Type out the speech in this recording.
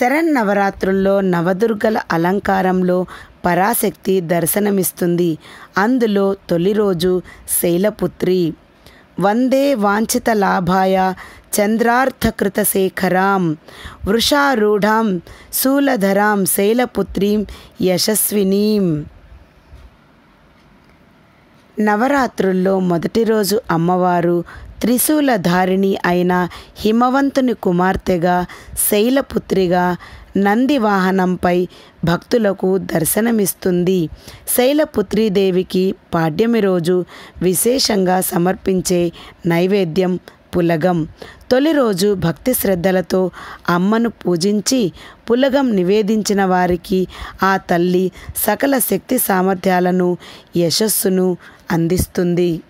శరన్నవరాత్రుల్లో నవదుర్గల అలంకారంలో పరాశక్తి దర్శనమిస్తుంది. అందులో తొలి రోజు శైలపుత్రి. వందే వాంఛిత లాభాయ చంద్రార్థకృత శేఖరాం వృషారూఢాం శూలధరాం శైలపుత్రీం యశస్వినీం. నవరాత్రుల్లో మొదటి రోజు అమ్మవారు త్రిశూలధారిణి అయిన హిమవంతుని కుమార్తెగా శైలపుత్రిగా నంది వాహనంపై భక్తులకు దర్శనమిస్తుంది. శైలపుత్రీదేవికి పాడ్యమి రోజు విశేషంగా సమర్పించే నైవేద్యం పులగం. తొలి రోజు భక్తి శ్రద్ధలతో అమ్మను పూజించి పులగం నివేదించిన వారికి ఆ తల్లి సకల శక్తి సామర్థ్యాలను యశస్సును అందిస్తుంది.